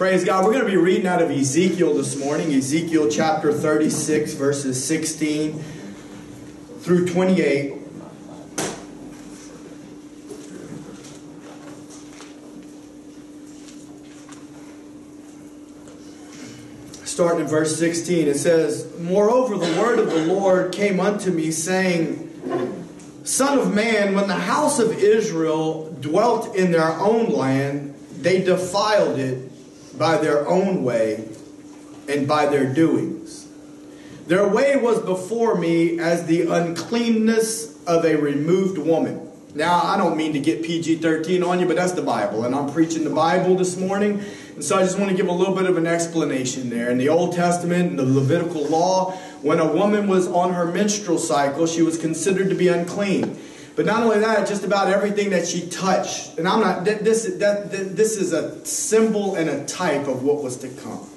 Praise God. We're going to be reading out of Ezekiel this morning, Ezekiel chapter 36, verses 16 through 28. Starting in verse 16, it says, Moreover, the word of the Lord came unto me, saying, Son of man, when the house of Israel dwelt in their own land, they defiled it by their own way and by their doings. Their way was before me as the uncleanness of a removed woman. Now, I don't mean to get PG 13 on you, but that's the Bible, and I'm preaching the Bible this morning. And so I just want to give a little bit of an explanation there. In the Old Testament, in the Levitical law, when a woman was on her menstrual cycle, she was considered to be unclean. But not only that, just about everything that she touched. And I'm not, this, that, this is a symbol and a type of what was to come.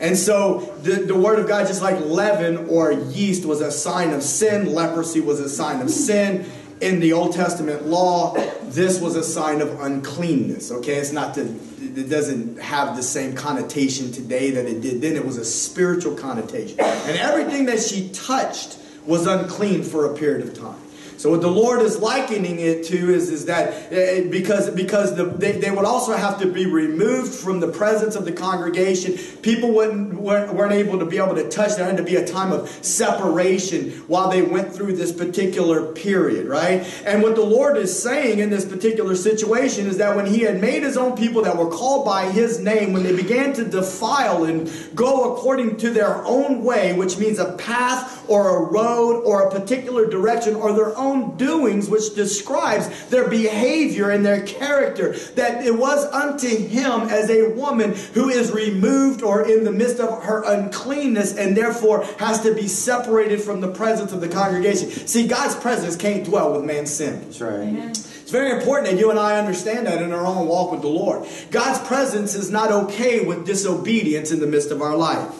And so the, the word of God, just like leaven or yeast was a sign of sin, leprosy was a sign of sin. In the Old Testament law, this was a sign of uncleanness. Okay, it's not to, it doesn't have the same connotation today that it did then. It was a spiritual connotation. And everything that she touched was unclean for a period of time. So what the Lord is likening it to is, is that uh, because, because the, they, they would also have to be removed from the presence of the congregation. People wouldn't, weren't, weren't able to be able to touch. There had to be a time of separation while they went through this particular period, right? And what the Lord is saying in this particular situation is that when he had made his own people that were called by his name, when they began to defile and go according to their own way, which means a path or a road or a particular direction or their own own doings, which describes their behavior and their character. That it was unto him as a woman who is removed or in the midst of her uncleanness and therefore has to be separated from the presence of the congregation. See, God's presence can't dwell with man's sin. That's right. Amen. It's very important that you and I understand that in our own walk with the Lord. God's presence is not okay with disobedience in the midst of our life.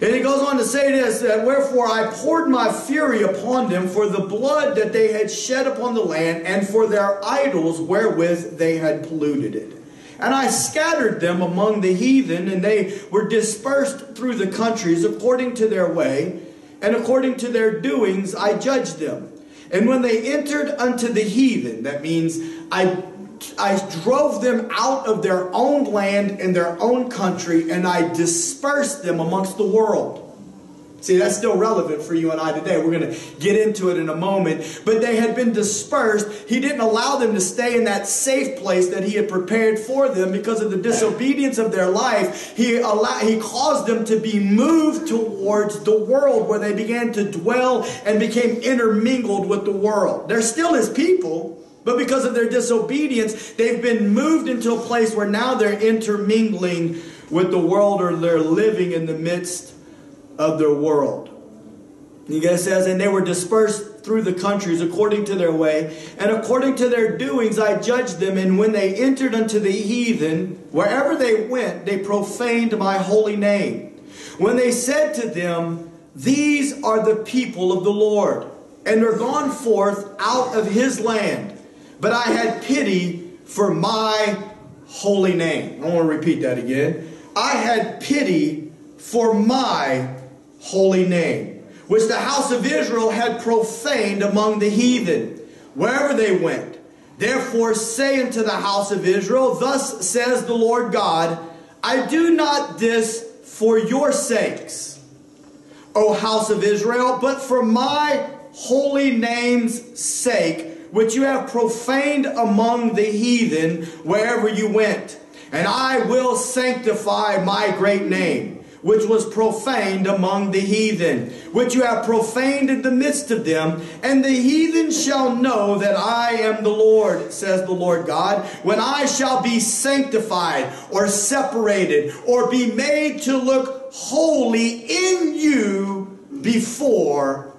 And he goes on to say this that wherefore I poured my fury upon them for the blood that they had shed upon the land and for their idols wherewith they had polluted it. And I scattered them among the heathen, and they were dispersed through the countries according to their way, and according to their doings I judged them. And when they entered unto the heathen, that means I I drove them out of their own land and their own country, and I dispersed them amongst the world. See, that's still relevant for you and I today. We're going to get into it in a moment. But they had been dispersed. He didn't allow them to stay in that safe place that he had prepared for them because of the disobedience of their life. He, allowed, he caused them to be moved towards the world where they began to dwell and became intermingled with the world. They're still his people. But because of their disobedience, they've been moved into a place where now they're intermingling with the world or they're living in the midst of their world. And it says, and they were dispersed through the countries according to their way, and according to their doings I judged them. And when they entered unto the heathen, wherever they went, they profaned my holy name. When they said to them, These are the people of the Lord, and are gone forth out of his land but I had pity for my holy name. I want to repeat that again. I had pity for my holy name, which the house of Israel had profaned among the heathen, wherever they went. Therefore say unto the house of Israel, Thus says the Lord God, I do not this for your sakes, O house of Israel, but for my holy name's sake, which you have profaned among the heathen wherever you went. And I will sanctify my great name, which was profaned among the heathen, which you have profaned in the midst of them. And the heathen shall know that I am the Lord, says the Lord God, when I shall be sanctified or separated or be made to look holy in you before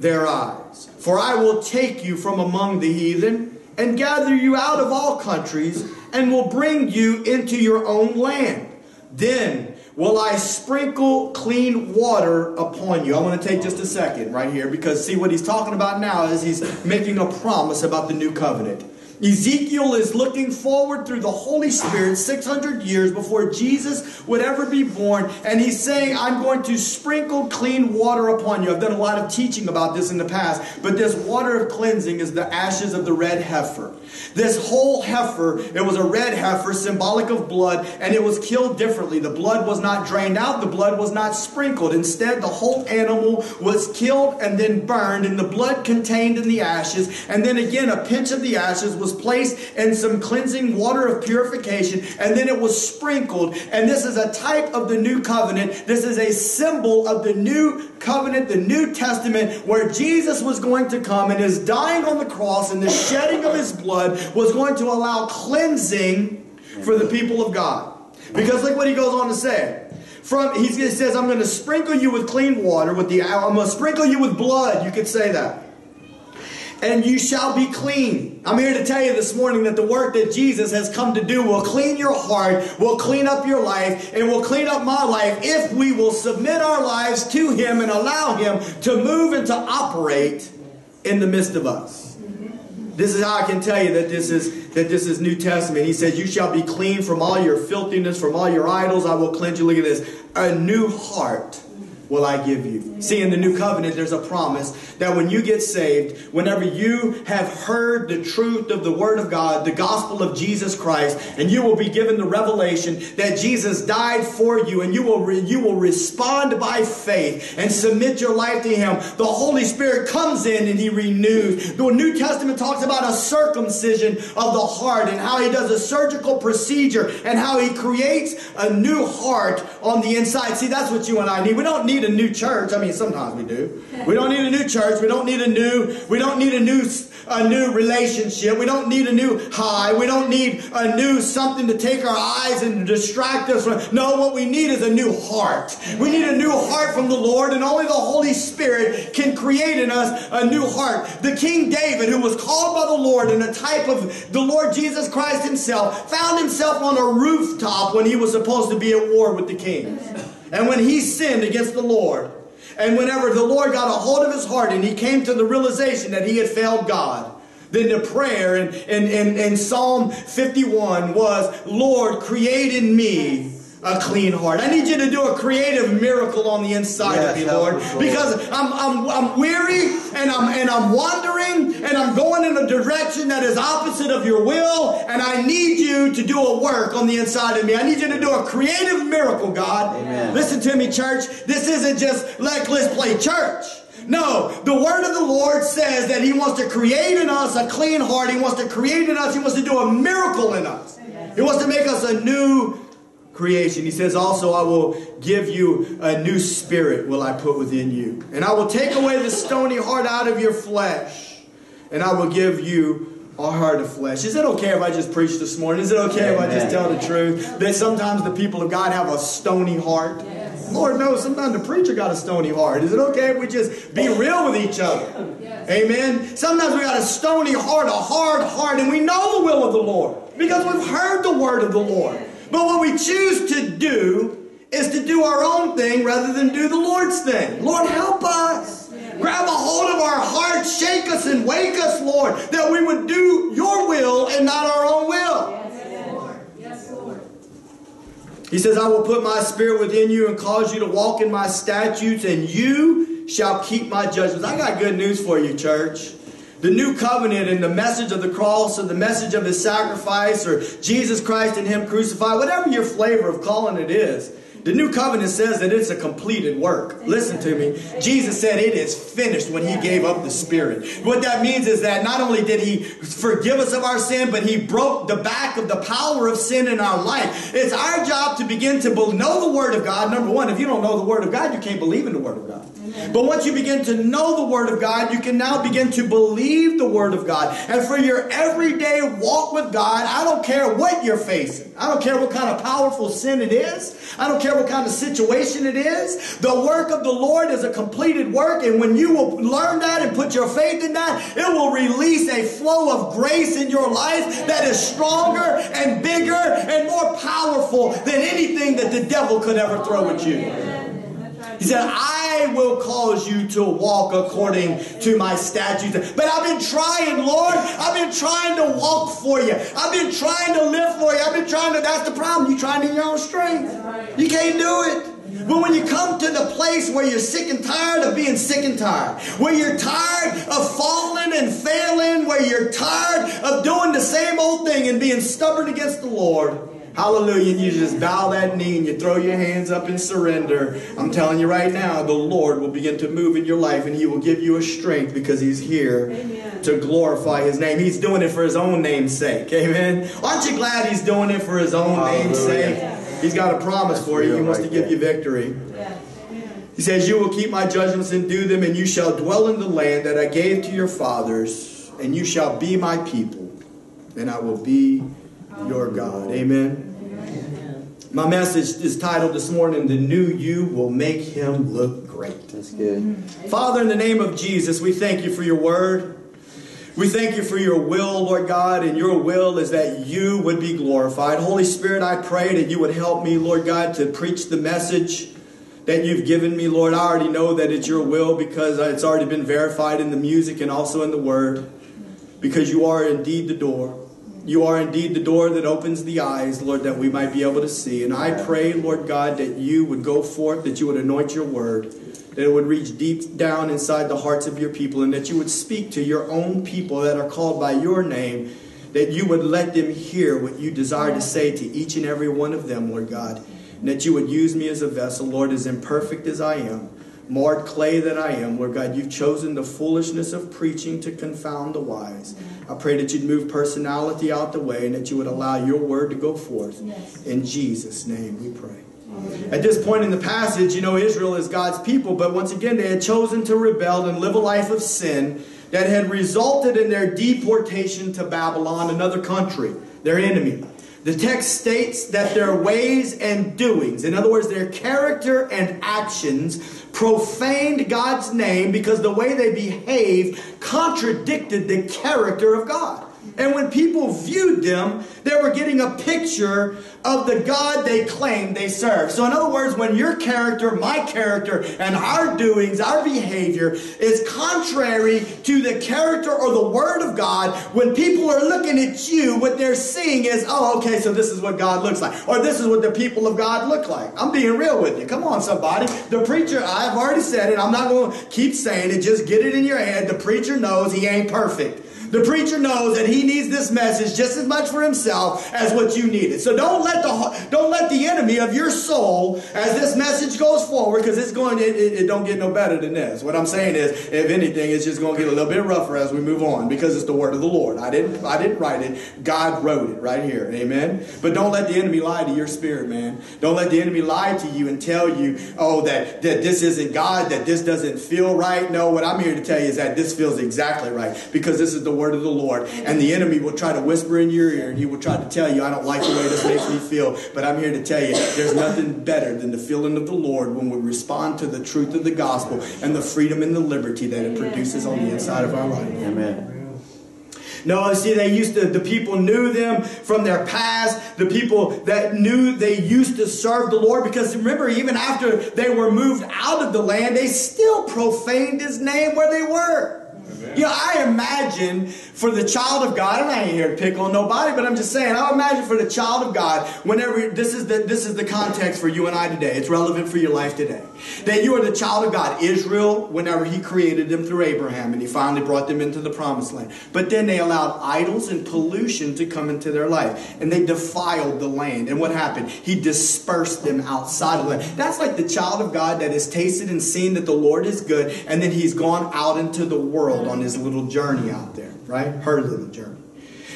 their eyes. For I will take you from among the heathen and gather you out of all countries and will bring you into your own land. Then will I sprinkle clean water upon you. I want to take just a second right here because see what he's talking about now is he's making a promise about the new covenant. Ezekiel is looking forward through the Holy Spirit 600 years before Jesus would ever be born, and he's saying, I'm going to sprinkle clean water upon you. I've done a lot of teaching about this in the past, but this water of cleansing is the ashes of the red heifer. This whole heifer, it was a red heifer, symbolic of blood, and it was killed differently. The blood was not drained out, the blood was not sprinkled. Instead, the whole animal was killed and then burned, and the blood contained in the ashes. And then again, a pinch of the ashes was placed in some cleansing water of purification, and then it was sprinkled. And this is a type of the new covenant. This is a symbol of the new covenant, the New Testament, where Jesus was going to come and his dying on the cross and the shedding of his blood was going to allow cleansing for the people of God. Because look what he goes on to say. From he says, I'm going to sprinkle you with clean water, with the I'm going to sprinkle you with blood. You could say that. And you shall be clean. I'm here to tell you this morning that the work that Jesus has come to do will clean your heart, will clean up your life, and will clean up my life if we will submit our lives to Him and allow Him to move and to operate in the midst of us. This is how I can tell you that this is that this is New Testament. He says, "You shall be clean from all your filthiness, from all your idols. I will cleanse you." Look at this: a new heart will I give you. See, in the new covenant, there's a promise that when you get saved, whenever you have heard the truth of the Word of God, the gospel of Jesus Christ, and you will be given the revelation that Jesus died for you, and you will, re- you will respond by faith and submit your life to Him, the Holy Spirit comes in and He renews. The New Testament talks about a circumcision of the heart and how He does a surgical procedure and how He creates a new heart on the inside. See, that's what you and I need. We don't need a new church. I mean, sometimes we do. We don't need a new church. We don't need a new. We don't need a new a new relationship. We don't need a new high. We don't need a new something to take our eyes and distract us from. No, what we need is a new heart. We need a new heart from the Lord, and only the Holy Spirit can create in us a new heart. The King David, who was called by the Lord and a type of the Lord Jesus Christ himself, found himself on a rooftop when he was supposed to be at war with the king. And when he sinned against the Lord, and whenever the Lord got a hold of his heart and he came to the realization that he had failed God, then the prayer in, in, in, in Psalm 51 was, Lord, create in me a clean heart. I need you to do a creative miracle on the inside yes, of me, Lord, because I'm, I'm, I'm weary and I'm, and I'm wandering and I'm going in a direction that is opposite of your will, and I need you to do a work on the inside of me. I need you to do a creative miracle, God. Amen. Listen to me, church. This isn't just like let's play church. No, the word of the Lord says that He wants to create in us a clean heart. He wants to create in us, He wants to do a miracle in us. He wants to make us a new creation. He says also, I will give you a new spirit will I put within you. And I will take away the stony heart out of your flesh. And I will give you a heart of flesh. Is it okay if I just preach this morning? Is it okay Amen. if I just tell the truth? That sometimes the people of God have a stony heart. Yes. Lord knows sometimes the preacher got a stony heart. Is it okay if we just be real with each other? Yes. Amen. Sometimes we got a stony heart, a hard heart, and we know the will of the Lord because we've heard the word of the Lord. But what we choose to do is to do our own thing rather than do the Lord's thing. Lord, help us. Grab a hold of our hearts, shake us and wake us, Lord, that we would do your will and not our own will. He says, I will put my spirit within you and cause you to walk in my statutes, and you shall keep my judgments. I got good news for you, church the new covenant and the message of the cross or the message of his sacrifice or Jesus Christ and him crucified, whatever your flavor of calling it is, the new covenant says that it's a completed work. Listen to me. Jesus said it is finished when he gave up the spirit. What that means is that not only did he forgive us of our sin, but he broke the back of the power of sin in our life. It's our job to begin to know the word of God. Number one, if you don't know the word of God, you can't believe in the word of God. But once you begin to know the Word of God, you can now begin to believe the Word of God. And for your everyday walk with God, I don't care what you're facing. I don't care what kind of powerful sin it is. I don't care what kind of situation it is. The work of the Lord is a completed work. And when you will learn that and put your faith in that, it will release a flow of grace in your life that is stronger and bigger and more powerful than anything that the devil could ever throw at you. He said, I will cause you to walk according to my statutes. But I've been trying, Lord. I've been trying to walk for you. I've been trying to live for you. I've been trying to, that's the problem. You're trying in your own strength. You can't do it. But when you come to the place where you're sick and tired of being sick and tired, where you're tired of falling and failing, where you're tired of doing the same old thing and being stubborn against the Lord, hallelujah, and you just bow that knee and you throw your hands up and surrender, I'm telling you right now, the Lord will begin to move in your life and He will give you a strength because He's here Amen. to glorify His name. He's doing it for His own name's sake. Amen. Aren't you glad He's doing it for His own hallelujah. name's sake? He's got a promise for you. He wants to give you victory. He says, You will keep my judgments and do them, and you shall dwell in the land that I gave to your fathers, and you shall be my people, and I will be your God. Amen. My message is titled this morning, The New You Will Make Him Look Great. That's good. Mm-hmm. Father, in the name of Jesus, we thank you for your word. We thank you for your will, Lord God, and your will is that you would be glorified. Holy Spirit, I pray that you would help me, Lord God, to preach the message that you've given me, Lord. I already know that it's your will because it's already been verified in the music and also in the word, because you are indeed the door. You are indeed the door that opens the eyes, Lord, that we might be able to see. And I pray, Lord God, that you would go forth, that you would anoint your word that it would reach deep down inside the hearts of your people, and that you would speak to your own people that are called by your name, that you would let them hear what you desire to say to each and every one of them, Lord God, and that you would use me as a vessel, Lord, as imperfect as I am, marred clay that I am, Lord God. You've chosen the foolishness of preaching to confound the wise. I pray that you'd move personality out the way and that you would allow your word to go forth. Yes. In Jesus' name we pray. At this point in the passage, you know, Israel is God's people, but once again, they had chosen to rebel and live a life of sin that had resulted in their deportation to Babylon, another country, their enemy. The text states that their ways and doings, in other words, their character and actions, profaned God's name because the way they behaved contradicted the character of God. And when people viewed them, they were getting a picture of the God they claimed they serve. So, in other words, when your character, my character, and our doings, our behavior is contrary to the character or the Word of God, when people are looking at you, what they're seeing is, oh, okay, so this is what God looks like. Or this is what the people of God look like. I'm being real with you. Come on, somebody. The preacher, I've already said it. I'm not going to keep saying it. Just get it in your head. The preacher knows he ain't perfect. The preacher knows that he needs this message just as much for himself as what you need it. So don't let the don't let the enemy of your soul, as this message goes forward, because it's going it, it, it, don't get no better than this. What I'm saying is, if anything, it's just going to get a little bit rougher as we move on because it's the word of the Lord. I didn't I didn't write it. God wrote it right here. Amen. But don't let the enemy lie to your spirit, man. Don't let the enemy lie to you and tell you, oh, that that this isn't God, that this doesn't feel right. No, what I'm here to tell you is that this feels exactly right because this is the word word of the Lord. And the enemy will try to whisper in your ear and he will try to tell you, I don't like the way this makes me feel. But I'm here to tell you, there's nothing better than the feeling of the Lord when we respond to the truth of the gospel and the freedom and the liberty that it produces on the inside of our life. Amen. No, see, they used to, the people knew them from their past. The people that knew they used to serve the Lord because remember, even after they were moved out of the land, they still profaned his name where they were. You know, I imagine for the child of God, and I ain't here to pick on nobody, but I'm just saying, I imagine for the child of God, whenever this is the this is the context for you and I today. It's relevant for your life today. That you are the child of God. Israel, whenever he created them through Abraham, and he finally brought them into the promised land. But then they allowed idols and pollution to come into their life. And they defiled the land. And what happened? He dispersed them outside of the land. That's like the child of God that has tasted and seen that the Lord is good, and then he's gone out into the world on his little journey out there, right? Her little journey.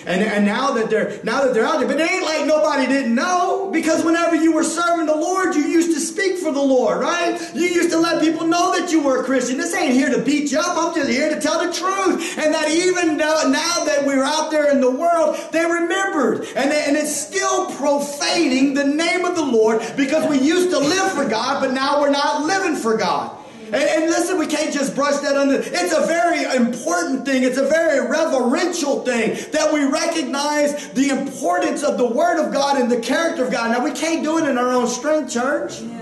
And, and now that they're now that they're out there, but it ain't like nobody didn't know because whenever you were serving the Lord, you used to speak for the Lord, right? You used to let people know that you were a Christian. This ain't here to beat you up. I'm just here to tell the truth. And that even now, now that we're out there in the world, they remembered, and they, and it's still profaning the name of the Lord because we used to live for God, but now we're not living for God. And, and, listen, we can't just brush that under. It's a very important thing. It's a very reverential thing that we recognize the importance of the Word of God and the character of God. Now, we can't do it in our own strength, church. Yeah,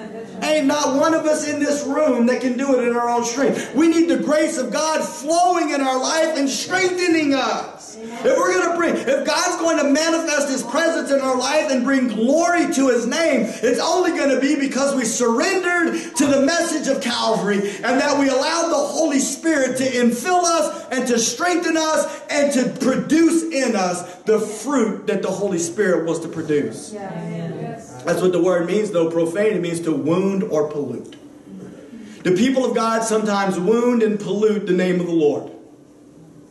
Ain't not one of us in this room that can do it in our own strength. We need the grace of God flowing in our life and strengthening us. If we're going to bring, if God's going to manifest His presence in our life and bring glory to His name, it's only going to be because we surrendered to the message of Calvary and that we allowed the Holy Spirit to infill us and to strengthen us and to produce in us the fruit that the Holy Spirit was to produce. That's what the word means, though profane. It means to wound or pollute. The people of God sometimes wound and pollute the name of the Lord.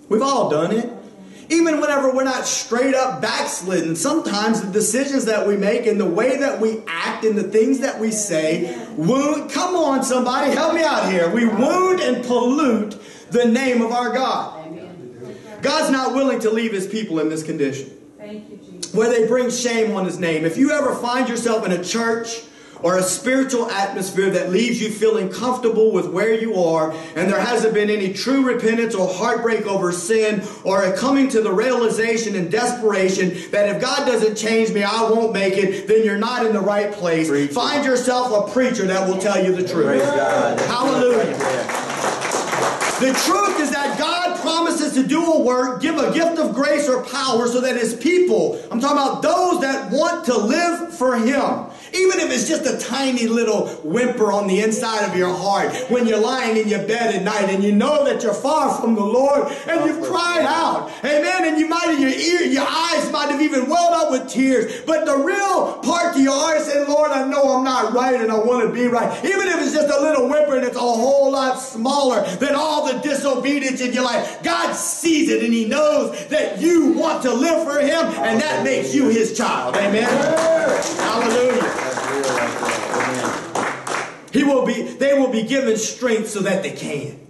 We've all done it. Even whenever we're not straight up backslidden, sometimes the decisions that we make and the way that we act and the things that we say wound. Come on, somebody, help me out here. We wound and pollute the name of our God. God's not willing to leave his people in this condition. Where they bring shame on his name. If you ever find yourself in a church, or a spiritual atmosphere that leaves you feeling comfortable with where you are and there hasn't been any true repentance or heartbreak over sin or a coming to the realization and desperation that if God doesn't change me, I won't make it, then you're not in the right place. Preach. Find yourself a preacher that will tell you the truth. Hallelujah. The truth is that God promises to do a work, give a gift of grace or power so that his people, I'm talking about those that want to live for him, even if it's just a tiny little whimper on the inside of your heart when you're lying in your bed at night and you know that you're far from the Lord and you've cried out. Amen. And you might have your ear, your eyes might have even welled up with tears. But the real part to your heart is saying, Lord, I know I'm not right and I want to be right. Even if it's just a little whimper and it's a whole lot smaller than all the disobedience in your life. God sees it and he knows that you want to live for him and that makes you his child. Amen. Hallelujah. He will be, they will be given strength so that they can.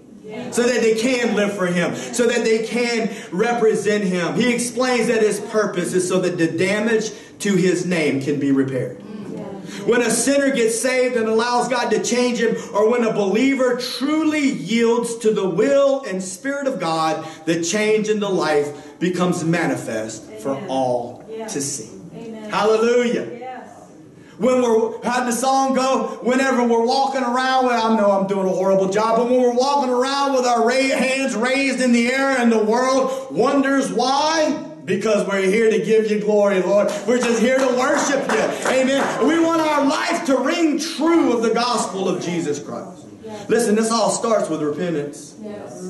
So that they can live for him, so that they can represent him. He explains that his purpose is so that the damage to his name can be repaired. When a sinner gets saved and allows God to change him, or when a believer truly yields to the will and spirit of God, the change in the life becomes manifest Amen. for all to see. Amen. Hallelujah. When we're, how'd the song go? Whenever we're walking around, well, I know I'm doing a horrible job, but when we're walking around with our hands raised in the air and the world wonders why, because we're here to give you glory, Lord. We're just here to worship you. Amen. We want our life to ring true of the gospel of Jesus Christ. Listen, this all starts with repentance. Yes.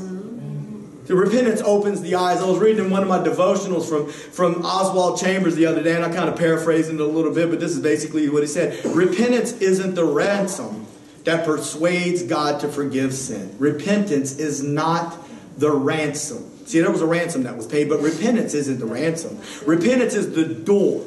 Repentance opens the eyes. I was reading in one of my devotionals from, from Oswald Chambers the other day, and I kind of paraphrased it a little bit, but this is basically what he said. Repentance isn't the ransom that persuades God to forgive sin. Repentance is not the ransom. See, there was a ransom that was paid, but repentance isn't the ransom. Repentance is the door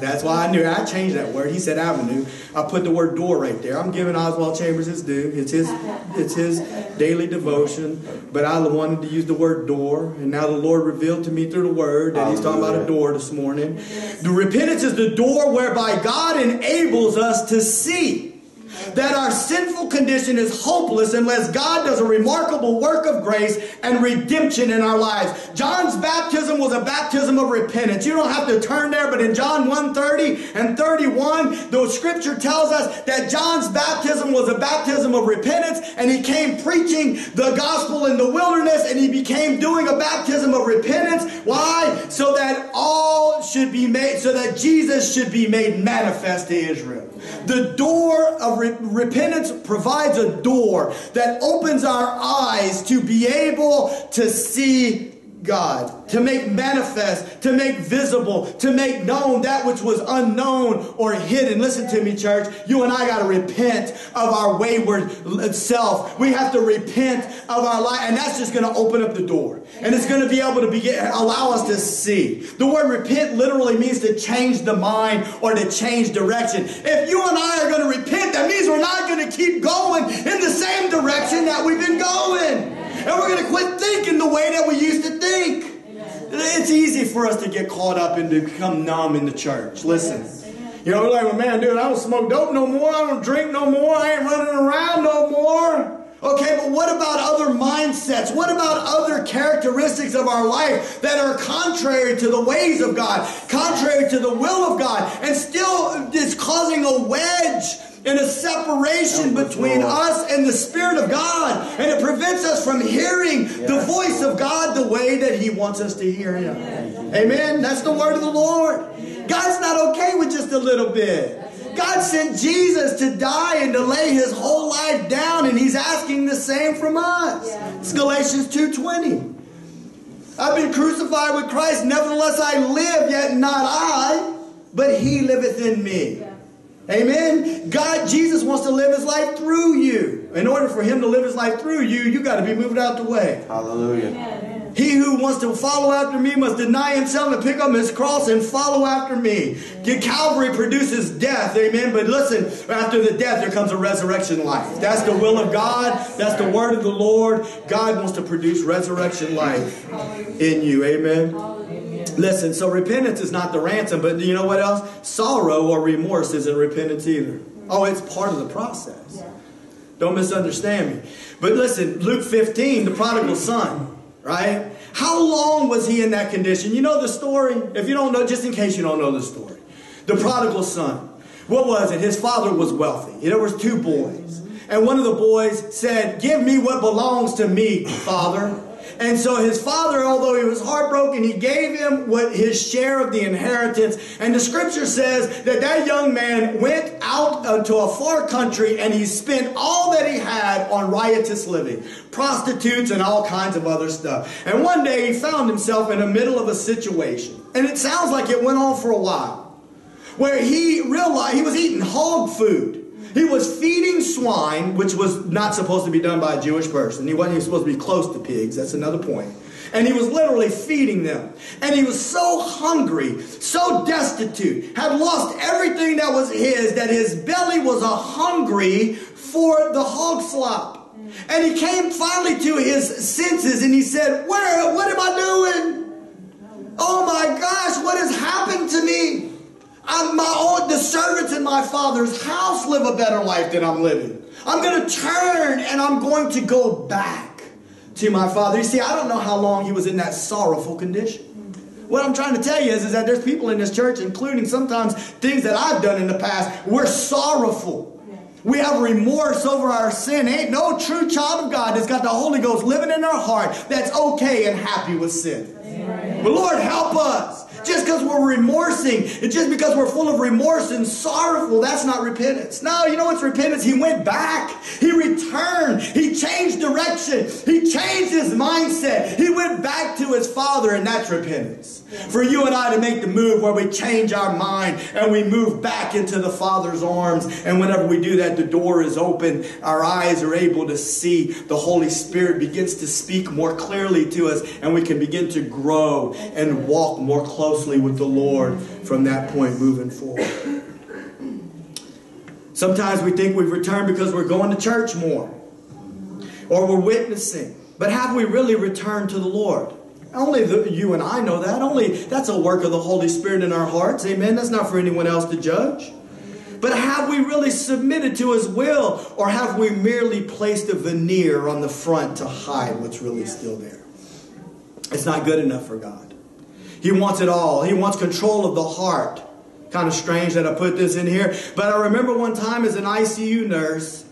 that's why I knew I changed that word. He said avenue. I put the word door right there. I'm giving Oswald Chambers his due. It's his it's his daily devotion. But I wanted to use the word door. And now the Lord revealed to me through the word that he's talking about a door this morning. The repentance is the door whereby God enables us to see that our sinful condition is hopeless unless God does a remarkable work of grace and redemption in our lives. John's baptism was a baptism of repentance. You don't have to turn there, but in John 1 30 and 31, the scripture tells us that John's baptism was a baptism of repentance, and he came preaching the gospel in the wilderness, and he became doing a baptism of repentance. Why? So that all should be made, so that Jesus should be made manifest to Israel. The door of re- repentance provides a door that opens our eyes to be able to see God, to make manifest, to make visible, to make known that which was unknown or hidden. Listen to me, church. You and I got to repent of our wayward self. We have to repent of our life, and that's just going to open up the door. And it's going to be able to begin, allow us to see. The word repent literally means to change the mind or to change direction. If you and I are going to repent, that means we're not going to keep going in the same direction that we've been going. And we're going to quit thinking the way that we used to think. It's easy for us to get caught up and to become numb in the church. Listen. You know, we're like, well, man, dude, I don't smoke dope no more. I don't drink no more. I ain't running around no more. Okay, but what about other mindsets? What about other characteristics of our life that are contrary to the ways of God, contrary to the will of God, and still is causing a wedge and a separation between us and the Spirit of God. And it prevents us from hearing the voice of God the way that He wants us to hear Him. Amen. That's the word of the Lord. God's not okay with just a little bit. God sent Jesus to die and to lay his whole life down, and he's asking the same from us. It's Galatians 2.20. I've been crucified with Christ, nevertheless I live, yet not I, but he liveth in me. Amen. God, Jesus wants to live his life through you. In order for him to live his life through you, you got to be moved out the way. Hallelujah. Amen. He who wants to follow after me must deny himself and pick up his cross and follow after me. Calvary produces death, amen. But listen, after the death, there comes a resurrection life. That's the will of God. That's the word of the Lord. God wants to produce resurrection life in you, amen. Listen, so repentance is not the ransom, but you know what else? Sorrow or remorse isn't repentance either. Mm-hmm. Oh, it's part of the process. Don't misunderstand me. But listen, Luke 15, the prodigal son right? How long was he in that condition? You know the story? If you don't know, just in case you don't know the story. The prodigal son. What was it? His father was wealthy. There was two boys. Mm-hmm. And one of the boys said, give me what belongs to me, father. And so his father, although he was heartbroken, he gave him what his share of the inheritance. And the scripture says that that young man went out uh, to a far country and he spent all that he had on riotous living, prostitutes and all kinds of other stuff. And one day he found himself in the middle of a situation. And it sounds like it went on for a while. Where he realized he was eating hog food. He was feeding swine, which was not supposed to be done by a Jewish person. He wasn't even supposed to be close to pigs. That's another point. And he was literally feeding them. And he was so hungry, so destitute, had lost everything that was his, that his belly was a hungry for the hog slop. And he came finally to his senses and he said, Where, what am I doing? Oh my gosh, what has happened to me? I'm my own, the servants in my father's house live a better life than I'm living. I'm going to turn and I'm going to go back to my father. You see, I don't know how long he was in that sorrowful condition. What I'm trying to tell you is, is that there's people in this church, including sometimes things that I've done in the past, we're sorrowful. We have remorse over our sin. Ain't no true child of God that's got the Holy Ghost living in their heart that's okay and happy with sin. But Lord, help us. Just because we're remorsing, just because we're full of remorse and sorrowful, that's not repentance. No, you know what's repentance? He went back. He returned. He changed direction. He changed his mindset. He went back to his father, and that's repentance. For you and I to make the move where we change our mind and we move back into the Father's arms. And whenever we do that, the door is open. Our eyes are able to see. The Holy Spirit begins to speak more clearly to us, and we can begin to grow and walk more closely with the Lord from that point moving forward. Sometimes we think we've returned because we're going to church more or we're witnessing. But have we really returned to the Lord? Only the, you and I know that. Only that's a work of the Holy Spirit in our hearts. Amen. That's not for anyone else to judge. But have we really submitted to His will, or have we merely placed a veneer on the front to hide what's really still there? It's not good enough for God. He wants it all. He wants control of the heart. Kind of strange that I put this in here, but I remember one time as an ICU nurse,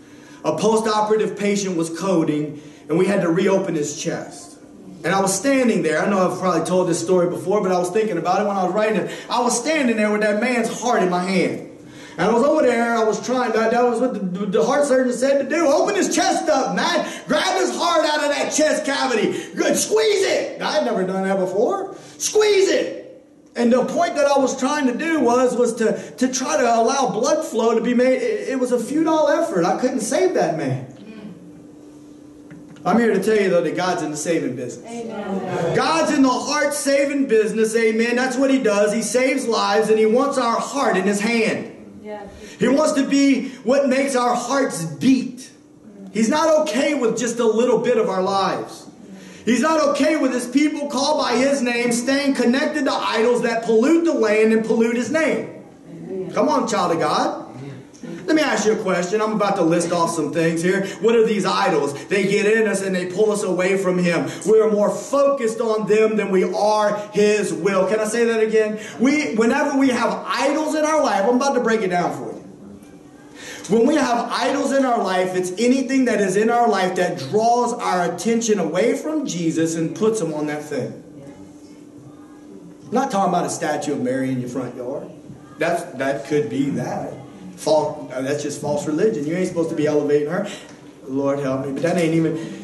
a post-operative patient was coding, and we had to reopen his chest. And I was standing there. I know I've probably told this story before, but I was thinking about it when I was writing it. I was standing there with that man's heart in my hand. And I was over there, I was trying, that, that was what the, the, heart surgeon said to do. Open his chest up, man. Grab his heart out of that chest cavity. Good, squeeze it. I'd never done that before. Squeeze it. And the point that I was trying to do was, was to, to try to allow blood flow to be made. It, it was a futile effort. I couldn't save that man. I'm here to tell you, though, that God's in the saving business. Amen. God's in the heart saving business. Amen. That's what He does. He saves lives, and He wants our heart in His hand. He wants to be what makes our hearts beat. He's not okay with just a little bit of our lives. He's not okay with his people called by his name staying connected to idols that pollute the land and pollute his name. Come on, child of God. Let me ask you a question. I'm about to list off some things here. What are these idols? They get in us and they pull us away from Him. We are more focused on them than we are His will. Can I say that again? We, whenever we have idols in our life, I'm about to break it down for you. When we have idols in our life, it's anything that is in our life that draws our attention away from Jesus and puts him on that thing. I'm not talking about a statue of Mary in your front yard. That's, that could be that. False, uh, that's just false religion. You ain't supposed to be elevating her. Lord help me. But that ain't even.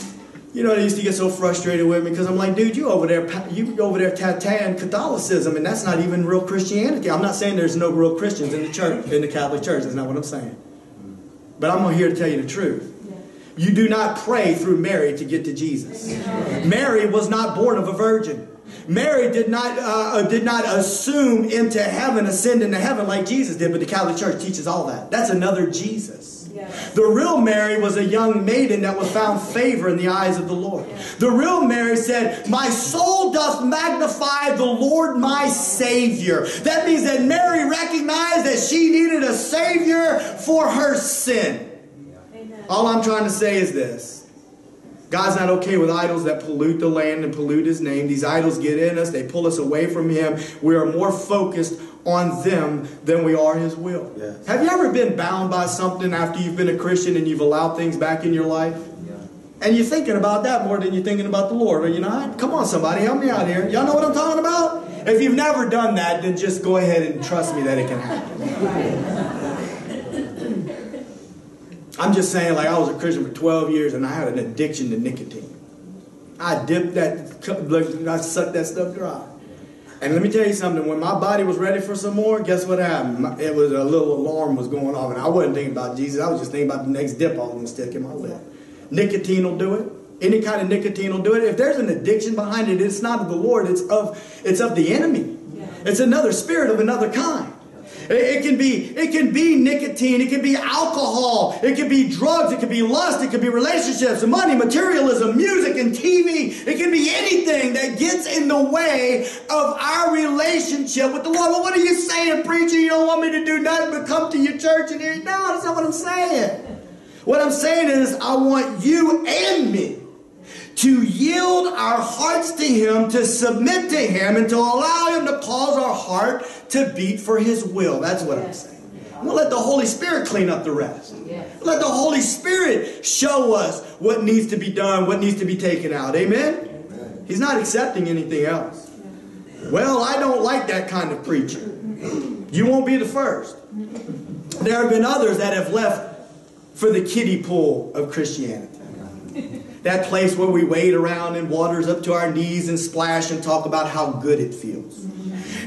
You know, I used to get so frustrated with me because I'm like, dude, you over there, you over there tattooing Catholicism, and that's not even real Christianity. I'm not saying there's no real Christians in the church, in the Catholic Church. That's not what I'm saying. But I'm here to tell you the truth. You do not pray through Mary to get to Jesus. Mary was not born of a virgin. Mary did not, uh, uh, did not assume into heaven, ascend into heaven like Jesus did, but the Catholic Church teaches all that. That's another Jesus. Yes. The real Mary was a young maiden that was found favor in the eyes of the Lord. Yes. The real Mary said, My soul doth magnify the Lord my Savior. That means that Mary recognized that she needed a Savior for her sin. Amen. All I'm trying to say is this God's not okay with idols that pollute the land and pollute his name. These idols get in us, they pull us away from him. We are more focused on them than we are his will. Yes. Have you ever been bound by something after you've been a Christian and you've allowed things back in your life? Yeah. And you're thinking about that more than you're thinking about the Lord, are you not? Come on, somebody, help me out here. Y'all know what I'm talking about? If you've never done that, then just go ahead and trust me that it can happen. I'm just saying, like, I was a Christian for 12 years and I had an addiction to nicotine. I dipped that, I sucked that stuff dry. And let me tell you something, when my body was ready for some more, guess what happened? It was a little alarm was going off, and I wasn't thinking about Jesus. I was just thinking about the next dip I was going to stick in my lip. Nicotine will do it. Any kind of nicotine will do it. If there's an addiction behind it, it's not of the Lord, it's of, it's of the enemy. It's another spirit of another kind. It can be, it can be nicotine, it can be alcohol, it can be drugs, it can be lust, it can be relationships, money, materialism, music, and TV. It can be anything that gets in the way of our relationship with the Lord. Well, what are you saying, preacher? You don't want me to do nothing but come to your church and hear? No, that's not what I'm saying. What I'm saying is, I want you and me to yield our hearts to Him, to submit to Him, and to allow Him to cause our heart to beat for His will. That's what I'm saying. We'll let the Holy Spirit clean up the rest. Let the Holy Spirit show us what needs to be done, what needs to be taken out. Amen? Amen. He's not accepting anything else. Well, I don't like that kind of preacher. You won't be the first. There have been others that have left for the kiddie pool of Christianity. That place where we wade around in waters up to our knees and splash and talk about how good it feels.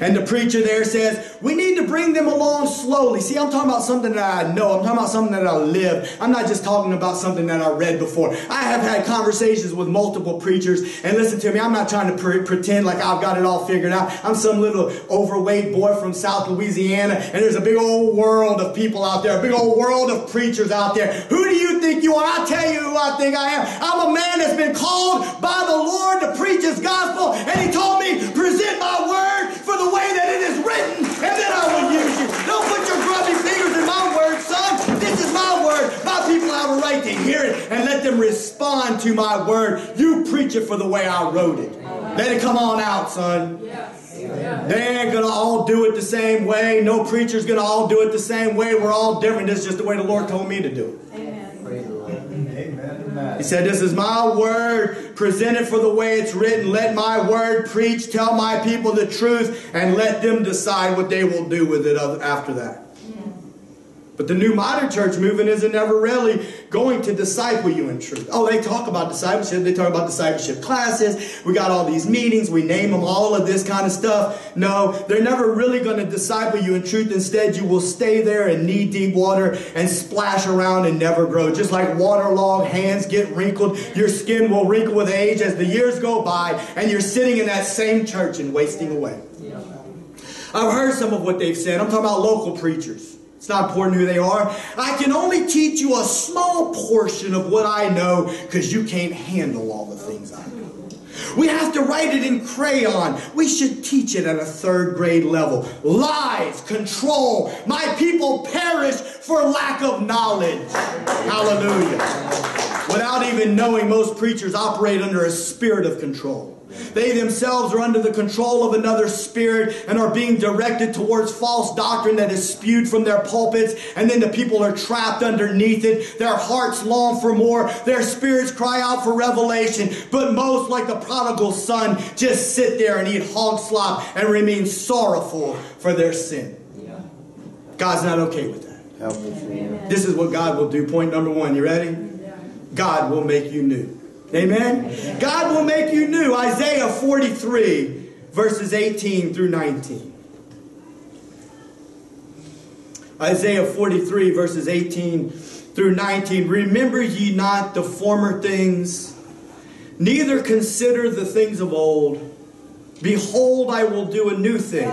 And the preacher there says, we need to bring them along slowly. See, I'm talking about something that I know. I'm talking about something that I live. I'm not just talking about something that I read before. I have had conversations with multiple preachers. And listen to me, I'm not trying to pre pretend like I've got it all figured out. I'm some little overweight boy from South Louisiana. And there's a big old world of people out there, a big old world of preachers out there. Who do you think you are? I'll tell you who I think I am. I'm a man that's been called by the Lord to preach his gospel. And he told me, present my word for the the way that it is written, and then I will use you. Don't put your grubby fingers in my word, son. This is my word. My people have a right to hear it and let them respond to my word. You preach it for the way I wrote it. Let it come on out, son. They ain't gonna all do it the same way. No preacher's gonna all do it the same way. We're all different. This is just the way the Lord told me to do it. He said, This is my word, presented for the way it's written. Let my word preach, tell my people the truth, and let them decide what they will do with it after that. But the new modern church movement isn't ever really going to disciple you in truth. Oh, they talk about discipleship. They talk about discipleship classes. We got all these meetings. We name them all of this kind of stuff. No, they're never really going to disciple you in truth. Instead, you will stay there in knee deep water and splash around and never grow. Just like waterlogged hands get wrinkled, your skin will wrinkle with age as the years go by, and you're sitting in that same church and wasting away. I've heard some of what they've said. I'm talking about local preachers. It's not important who they are. I can only teach you a small portion of what I know because you can't handle all the things I know. We have to write it in crayon. We should teach it at a third grade level. Lies, control. My people perish for lack of knowledge. Hallelujah. Without even knowing most preachers operate under a spirit of control. They themselves are under the control of another spirit and are being directed towards false doctrine that is spewed from their pulpits, and then the people are trapped underneath it. Their hearts long for more, their spirits cry out for revelation, but most, like the prodigal son, just sit there and eat hog slop and remain sorrowful for their sin. God's not okay with that. This is what God will do. Point number one. You ready? God will make you new. Amen? God will make you new. Isaiah 43, verses 18 through 19. Isaiah 43, verses 18 through 19. Remember ye not the former things, neither consider the things of old. Behold, I will do a new thing.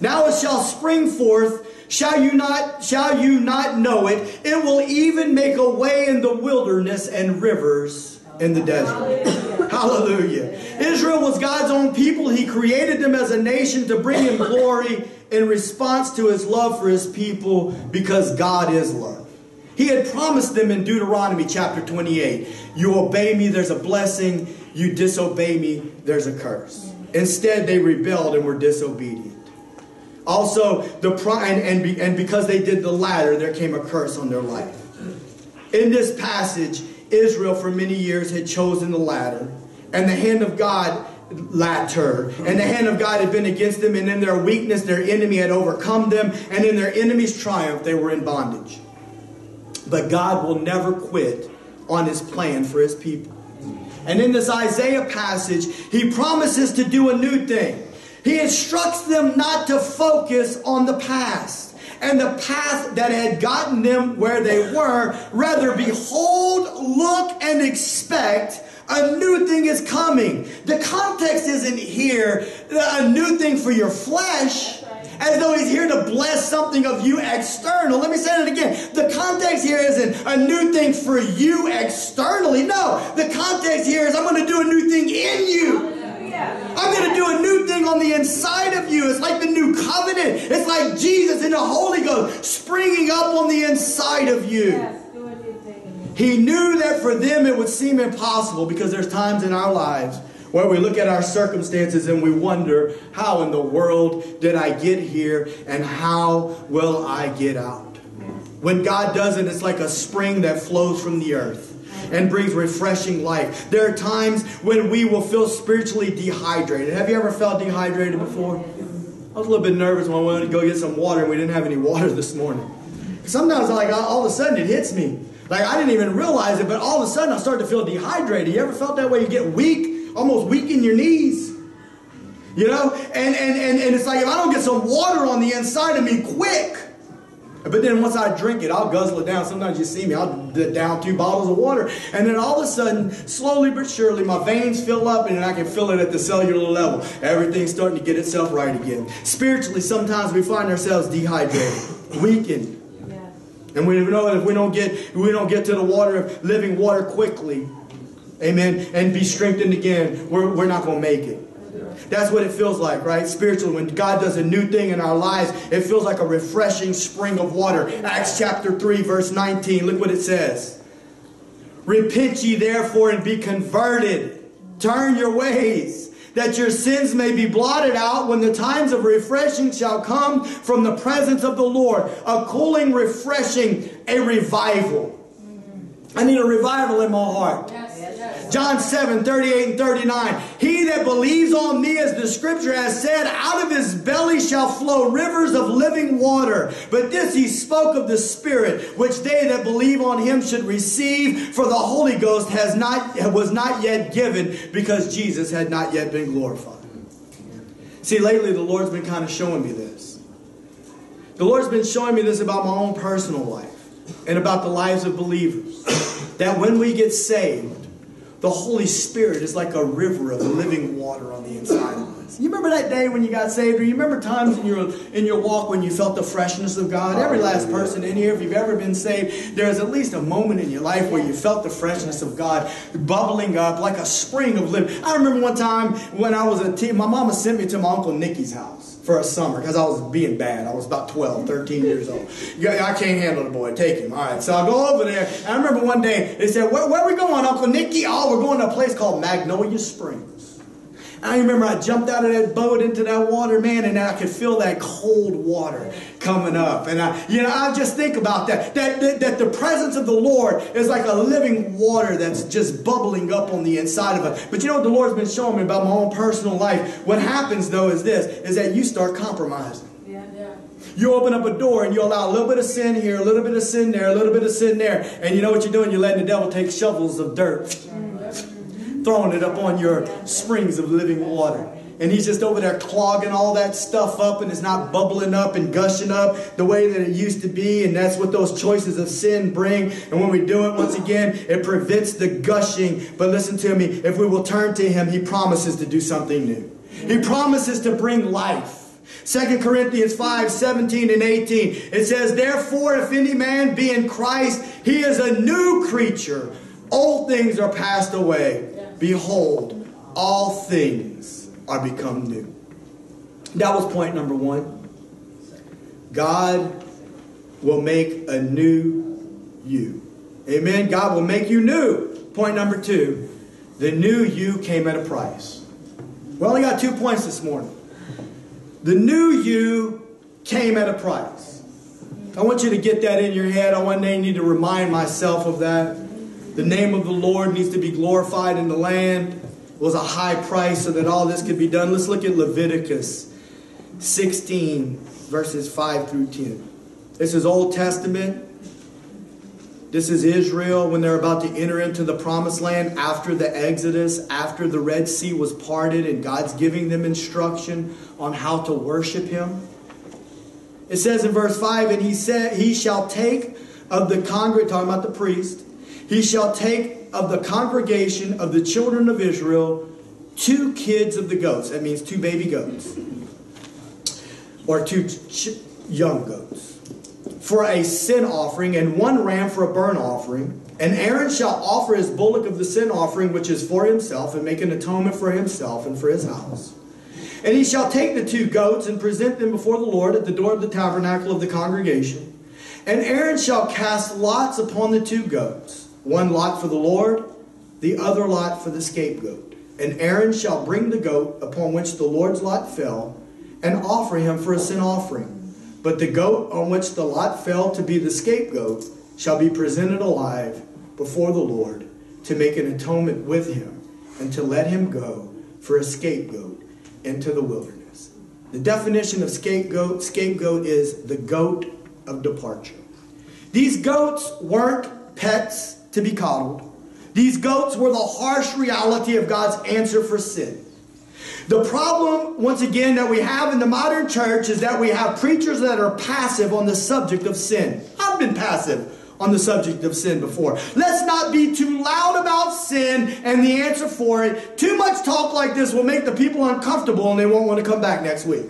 Now it shall spring forth. Shall you not shall you not know it? It will even make a way in the wilderness and rivers in the desert. Hallelujah. Israel was God's own people. He created them as a nation to bring him glory in response to his love for his people because God is love. He had promised them in Deuteronomy chapter 28 You obey me, there's a blessing. You disobey me, there's a curse. Instead, they rebelled and were disobedient. Also, the and, and, and because they did the latter, there came a curse on their life. In this passage, Israel for many years had chosen the latter, and the hand of God latter. And the hand of God had been against them, and in their weakness, their enemy had overcome them, and in their enemy's triumph, they were in bondage. But God will never quit on his plan for his people. And in this Isaiah passage, he promises to do a new thing. He instructs them not to focus on the past and the path that had gotten them where they were. Rather, behold, look, and expect a new thing is coming. The context isn't here a new thing for your flesh. As though he's here to bless something of you external. Let me say it again. The context here isn't a new thing for you externally. No, the context here is I'm going to do a new thing in you. I'm going to do a new thing on the inside of you. It's like the new covenant. It's like Jesus and the Holy Ghost springing up on the inside of you. He knew that for them it would seem impossible because there's times in our lives where we look at our circumstances and we wonder, how in the world did I get here and how will I get out? When God does it, it's like a spring that flows from the earth and brings refreshing life. There are times when we will feel spiritually dehydrated. Have you ever felt dehydrated before? I was a little bit nervous when I went to go get some water and we didn't have any water this morning. Sometimes, like all of a sudden, it hits me. Like I didn't even realize it, but all of a sudden I started to feel dehydrated. You ever felt that way? You get weak, almost weak in your knees. You know? And, and, and, and it's like if I don't get some water on the inside of me quick, but then once I drink it, I'll guzzle it down. Sometimes you see me, I'll down two bottles of water. And then all of a sudden, slowly but surely, my veins fill up and I can feel it at the cellular level. Everything's starting to get itself right again. Spiritually, sometimes we find ourselves dehydrated, weakened. And we know that if we don't get we don't get to the water, of living water quickly, amen, and be strengthened again, we're, we're not going to make it. That's what it feels like, right? Spiritually, when God does a new thing in our lives, it feels like a refreshing spring of water. Acts chapter 3, verse 19. Look what it says. Repent ye therefore and be converted. Turn your ways, that your sins may be blotted out when the times of refreshing shall come from the presence of the Lord. A cooling, refreshing, a revival. I need a revival in my heart. John 7, 38 and 39. He that believes on me, as the scripture has said, out of his belly shall flow rivers of living water. But this he spoke of the Spirit, which they that believe on him should receive, for the Holy Ghost has not, was not yet given, because Jesus had not yet been glorified. See, lately the Lord's been kind of showing me this. The Lord's been showing me this about my own personal life and about the lives of believers. That when we get saved, the Holy Spirit is like a river of living water on the inside of us. You remember that day when you got saved, or you remember times in your in your walk when you felt the freshness of God? Every oh, last person in here, if you've ever been saved, there's at least a moment in your life where you felt the freshness of God bubbling up like a spring of living. I remember one time when I was a teen, my mama sent me to my uncle Nicky's house for a summer because I was being bad. I was about 12, 13 years old. I can't handle the boy. Take him. All right. So I go over there. I remember one day they said, where, where are we going, Uncle Nicky? Oh, we're going to a place called Magnolia Springs. I remember I jumped out of that boat into that water, man, and I could feel that cold water coming up. And I, you know, I just think about that, that, that, that the presence of the Lord is like a living water that's just bubbling up on the inside of us. But you know what the Lord's been showing me about my own personal life? What happens though is this, is that you start compromising. You open up a door and you allow a little bit of sin here, a little bit of sin there, a little bit of sin there. And you know what you're doing? You're letting the devil take shovels of dirt throwing it up on your springs of living water. And he's just over there clogging all that stuff up and it's not bubbling up and gushing up the way that it used to be. And that's what those choices of sin bring. And when we do it, once again, it prevents the gushing. But listen to me, if we will turn to him, he promises to do something new. He promises to bring life. 2 Corinthians 5 17 and 18. It says, Therefore, if any man be in Christ, he is a new creature. Old things are passed away. Behold, all things are become new. That was point number one. God will make a new you. Amen. God will make you new. Point number two. The new you came at a price. We only got two points this morning. The new you came at a price. I want you to get that in your head. I one day need to remind myself of that. The name of the Lord needs to be glorified in the land. It was a high price so that all this could be done. Let's look at Leviticus 16, verses 5 through 10. This is Old Testament. This is Israel when they're about to enter into the promised land after the Exodus, after the Red Sea was parted, and God's giving them instruction on how to worship Him. It says in verse 5, and he said, He shall take of the congregation, talking about the priest, he shall take of the congregation of the children of Israel two kids of the goats. That means two baby goats. Or two young goats. For a sin offering, and one ram for a burnt offering. And Aaron shall offer his bullock of the sin offering, which is for himself, and make an atonement for himself and for his house. And he shall take the two goats and present them before the Lord at the door of the tabernacle of the congregation. And Aaron shall cast lots upon the two goats one lot for the Lord, the other lot for the scapegoat. And Aaron shall bring the goat upon which the Lord's lot fell, and offer him for a sin offering. But the goat on which the lot fell to be the scapegoat shall be presented alive before the Lord to make an atonement with him and to let him go for a scapegoat into the wilderness. The definition of scapegoat, scapegoat is the goat of departure. These goats weren't pets to be coddled. These goats were the harsh reality of God's answer for sin. The problem, once again, that we have in the modern church is that we have preachers that are passive on the subject of sin. I've been passive on the subject of sin before. Let's not be too loud about sin and the answer for it. Too much talk like this will make the people uncomfortable and they won't want to come back next week.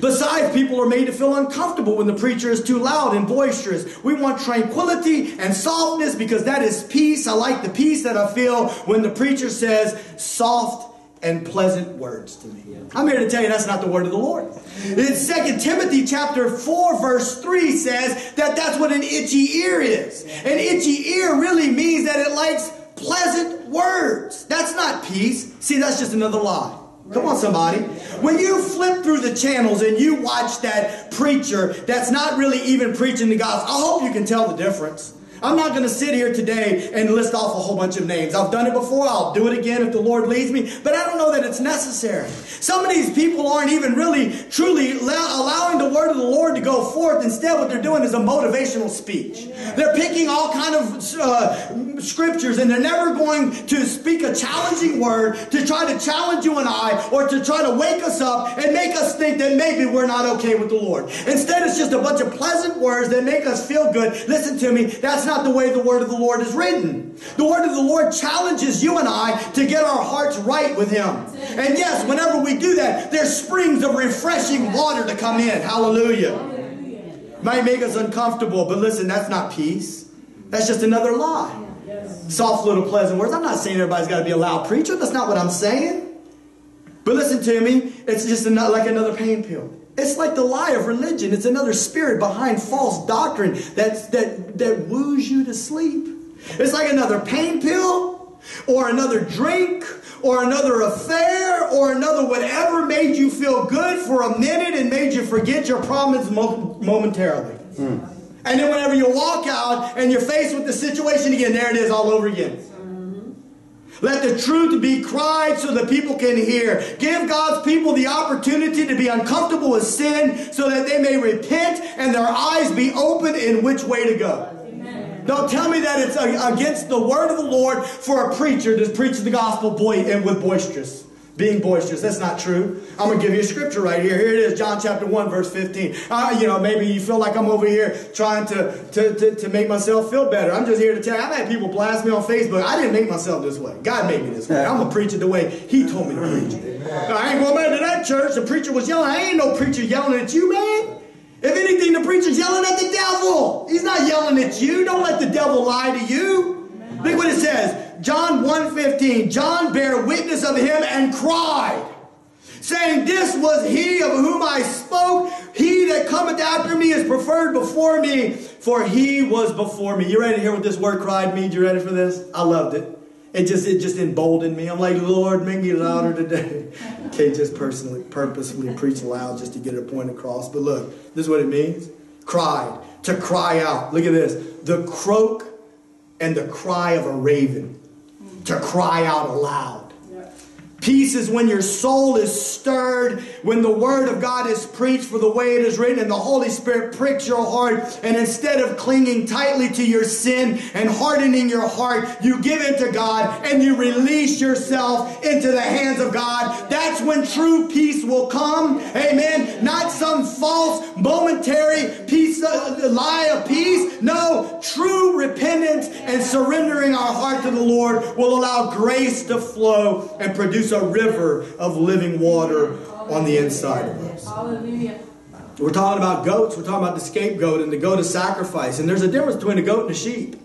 Besides, people are made to feel uncomfortable when the preacher is too loud and boisterous. We want tranquility and softness because that is peace. I like the peace that I feel when the preacher says soft and pleasant words to me. I'm here to tell you that's not the word of the Lord. In 2 Timothy chapter 4 verse 3 says that that's what an itchy ear is. An itchy ear really means that it likes pleasant words. That's not peace. See, that's just another lie. Come on, somebody. When you flip through the channels and you watch that preacher that's not really even preaching the gospel, I hope you can tell the difference. I'm not going to sit here today and list off a whole bunch of names. I've done it before. I'll do it again if the Lord leads me. But I don't know that it's necessary. Some of these people aren't even really, truly allowing the word of the Lord to go forth. Instead, what they're doing is a motivational speech. They're picking all kind of uh, scriptures and they're never going to speak a challenging word to try to challenge you and I or to try to wake us up and make us think that maybe we're not okay with the Lord. Instead, it's just a bunch of pleasant words that make us feel good. Listen to me. That's not the way the word of the Lord is written. The word of the Lord challenges you and I to get our hearts right with Him. And yes, whenever we do that, there's springs of refreshing water to come in. Hallelujah. Might make us uncomfortable, but listen, that's not peace. That's just another lie. Soft little pleasant words. I'm not saying everybody's got to be a loud preacher. That's not what I'm saying. But listen to me, it's just like another pain pill. It's like the lie of religion. It's another spirit behind false doctrine that, that, that woos you to sleep. It's like another pain pill or another drink or another affair or another whatever made you feel good for a minute and made you forget your problems momentarily. Mm. And then whenever you walk out and you're faced with the situation again, there it is all over again. Let the truth be cried so that people can hear. Give God's people the opportunity to be uncomfortable with sin so that they may repent and their eyes be open in which way to go. Amen. Don't tell me that it's against the word of the Lord for a preacher to preach the gospel boy and with boisterous being boisterous. That's not true. I'm going to give you a scripture right here. Here it is, John chapter 1, verse 15. Uh, you know, maybe you feel like I'm over here trying to, to, to, to, make myself feel better. I'm just here to tell you, I've had people blast me on Facebook. I didn't make myself this way. God made me this way. I'm going to preach it the way He told me to preach it. I ain't going back to that church. The preacher was yelling. I ain't no preacher yelling at you, man. If anything, the preacher's yelling at the devil. He's not yelling at you. Don't let the devil lie to you. Look what it says. John 1.15, John bare witness of him and cried, saying, This was he of whom I spoke. He that cometh after me is preferred before me, for he was before me. You ready to hear what this word cried means? You ready for this? I loved it. It just it just emboldened me. I'm like, Lord, make me louder today. Can't just personally, purposefully preach loud just to get a point across. But look, this is what it means. Cried. To cry out. Look at this. The croak and the cry of a raven to cry out aloud. Peace is when your soul is stirred, when the word of God is preached for the way it is written, and the Holy Spirit pricks your heart. And instead of clinging tightly to your sin and hardening your heart, you give it to God and you release yourself into the hands of God. That's when true peace will come. Amen. Not some false, momentary peace, uh, lie of peace. No, true repentance and surrendering our heart to the Lord will allow grace to flow and produce a river of living water on the inside of us. Hallelujah. We're talking about goats. We're talking about the scapegoat and the goat of sacrifice. And there's a difference between a goat and a sheep.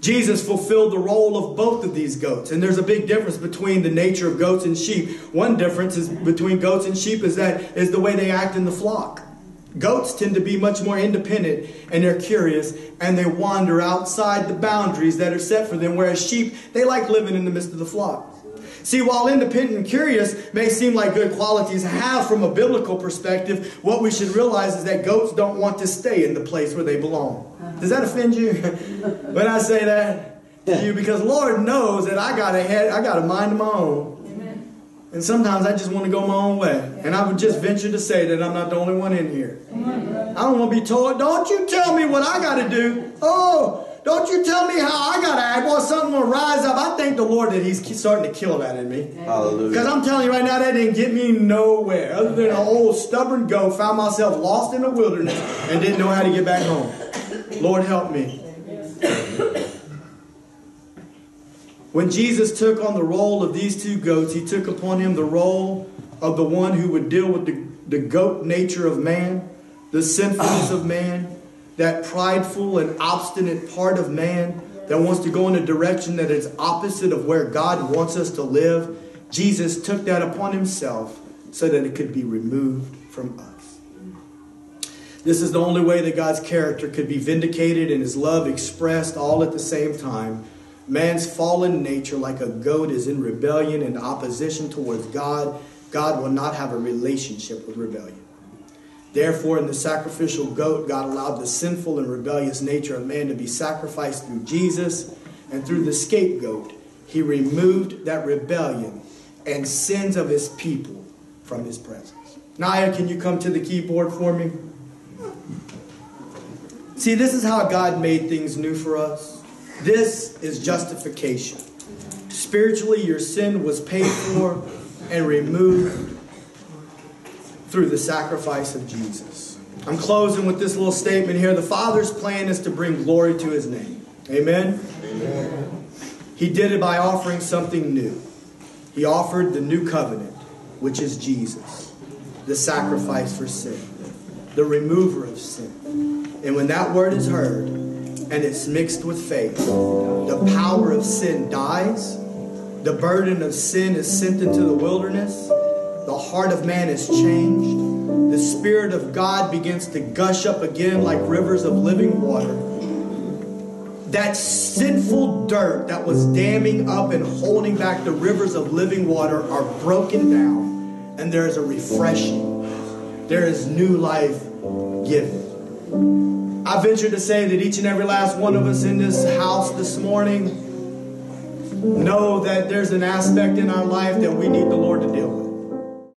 Jesus fulfilled the role of both of these goats. And there's a big difference between the nature of goats and sheep. One difference is between goats and sheep is that is the way they act in the flock. Goats tend to be much more independent and they're curious and they wander outside the boundaries that are set for them, whereas sheep, they like living in the midst of the flock. See, while independent and curious may seem like good qualities to have from a biblical perspective, what we should realize is that goats don't want to stay in the place where they belong. Does that offend you when I say that to you? Because Lord knows that I got a head, I got a mind of my own. And sometimes I just want to go my own way. And I would just venture to say that I'm not the only one in here. I don't want to be told, don't you tell me what I got to do. Oh, don't you tell me how I got to act. Well, something will rise up. I thank the Lord that He's starting to kill that in me. Hallelujah. Because I'm telling you right now, that didn't get me nowhere. Other than an old stubborn goat, found myself lost in the wilderness and didn't know how to get back home. Lord, help me. When Jesus took on the role of these two goats, He took upon Him the role of the one who would deal with the, the goat nature of man, the sinfulness of man that prideful and obstinate part of man that wants to go in a direction that is opposite of where God wants us to live, Jesus took that upon himself so that it could be removed from us. This is the only way that God's character could be vindicated and his love expressed all at the same time. Man's fallen nature, like a goat, is in rebellion and opposition towards God. God will not have a relationship with rebellion. Therefore, in the sacrificial goat, God allowed the sinful and rebellious nature of man to be sacrificed through Jesus, and through the scapegoat, he removed that rebellion and sins of his people from his presence. Naya, can you come to the keyboard for me? See, this is how God made things new for us. This is justification. Spiritually, your sin was paid for and removed through the sacrifice of Jesus. I'm closing with this little statement here. The Father's plan is to bring glory to his name. Amen? Amen. He did it by offering something new. He offered the new covenant, which is Jesus, the sacrifice for sin, the remover of sin. And when that word is heard and it's mixed with faith, the power of sin dies The burden of sin is sent into the wilderness. The heart of man is changed. The Spirit of God begins to gush up again like rivers of living water. That sinful dirt that was damming up and holding back the rivers of living water are broken down, and there is a refreshing. There is new life given. I venture to say that each and every last one of us in this house this morning know that there's an aspect in our life that we need the Lord to deal with.